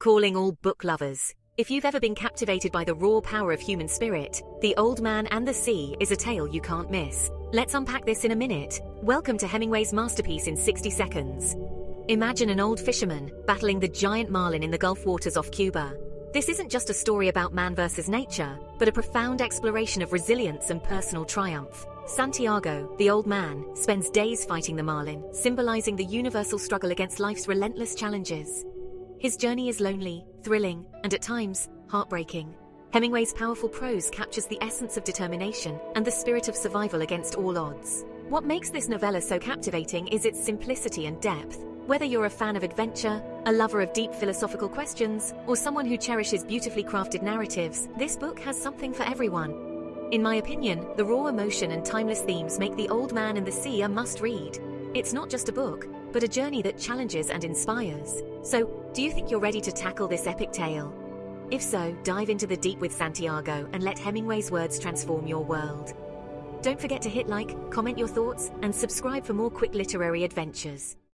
calling all book lovers. If you've ever been captivated by the raw power of human spirit, The Old Man and the Sea is a tale you can't miss. Let's unpack this in a minute. Welcome to Hemingway's masterpiece in 60 seconds. Imagine an old fisherman battling the giant marlin in the Gulf waters off Cuba. This isn't just a story about man versus nature, but a profound exploration of resilience and personal triumph. Santiago, the old man, spends days fighting the marlin, symbolizing the universal struggle against life's relentless challenges. His journey is lonely, thrilling, and at times, heartbreaking. Hemingway's powerful prose captures the essence of determination and the spirit of survival against all odds. What makes this novella so captivating is its simplicity and depth. Whether you're a fan of adventure, a lover of deep philosophical questions, or someone who cherishes beautifully crafted narratives, this book has something for everyone. In my opinion, the raw emotion and timeless themes make The Old Man and the Sea a must read. It's not just a book, but a journey that challenges and inspires. So, do you think you're ready to tackle this epic tale? If so, dive into the deep with Santiago and let Hemingway's words transform your world. Don't forget to hit like, comment your thoughts, and subscribe for more quick literary adventures.